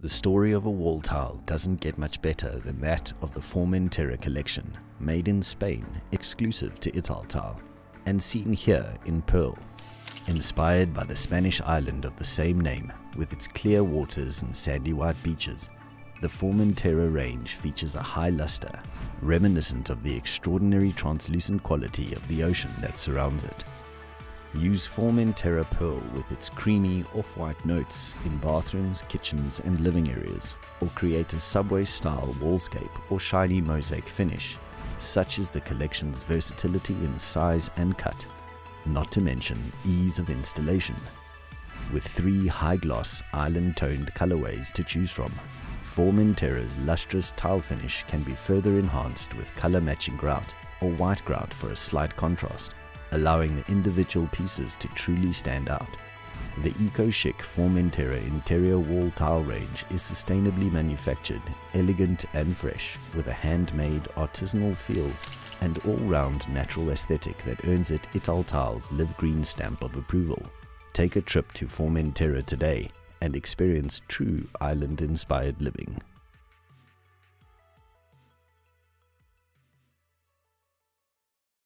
The story of a wall tile doesn't get much better than that of the Formentera collection, made in Spain exclusive to Italtile, and seen here in Pearl. Inspired by the Spanish island of the same name, with its clear waters and sandy white beaches, the Formentera range features a high luster, reminiscent of the extraordinary translucent quality of the ocean that surrounds it. Use Formentera Pearl with its creamy off-white notes in bathrooms, kitchens and living areas, or create a subway-style wallscape or shiny mosaic finish. Such is the collection's versatility in size and cut, not to mention ease of installation. With three high-gloss island-toned colorways to choose from, Formentera's lustrous tile finish can be further enhanced with color-matching grout or white grout for a slight contrast allowing the individual pieces to truly stand out. The eco-chic Formentera interior wall tile range is sustainably manufactured, elegant and fresh, with a handmade artisanal feel and all-round natural aesthetic that earns it Italtile's Live Green stamp of approval. Take a trip to Formentera today and experience true island-inspired living.